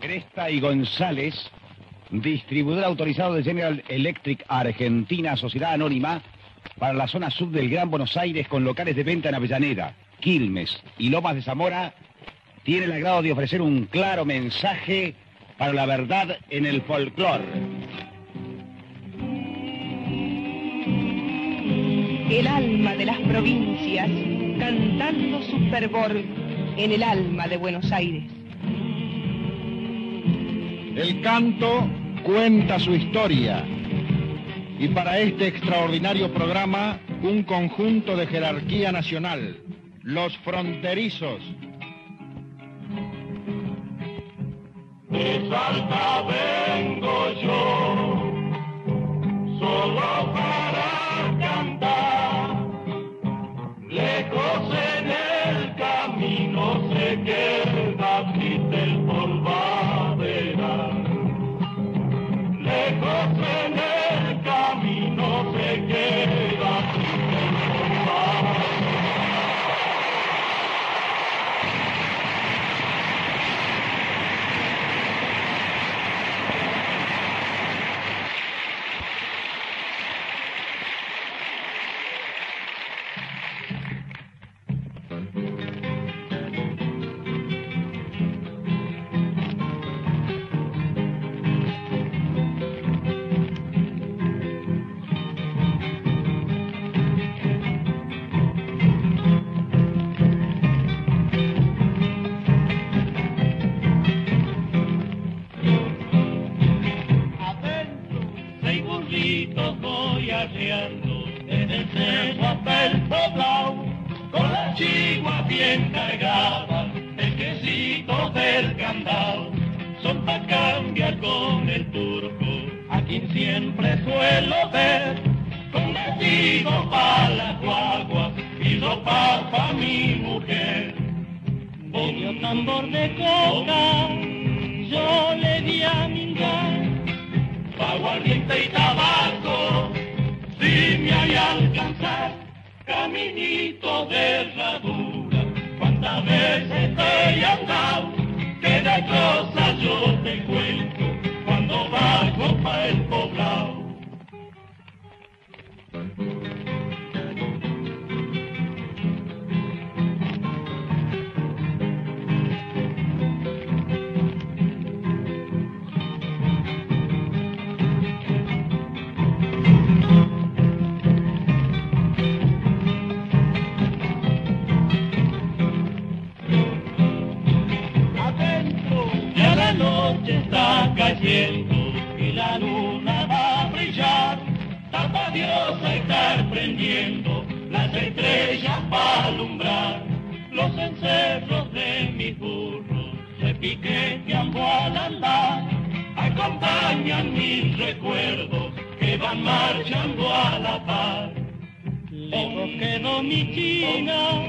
Cresta y González, distribuidor autorizado de General Electric Argentina, Sociedad Anónima, para la zona sur del Gran Buenos Aires con locales de venta en Avellaneda, Quilmes y Lomas de Zamora, tiene el agrado de ofrecer un claro mensaje para la verdad en el folclore. El alma de las provincias cantando su fervor en el alma de Buenos Aires. El canto cuenta su historia y para este extraordinario programa un conjunto de jerarquía nacional, los fronterizos. De desde el cerro hasta el poblado, con la chigua bien cargada, el quesito del candado, son pa' cambiar con el turco, a quien siempre suelo ver, con vestido pa' la guagua y ropa pa' mi mujer. Medio tambor de coca, caminito de herradura, cuántas veces te he andado, que de cosas yo te cuento, y la luna va a brillar, tapa Dios a estar prendiendo. Las estrellas para alumbrar. Los encerros de mis burros, se piqueteando al andar, acompañan mis recuerdos que van marchando a la par. Lejos quedó mi china,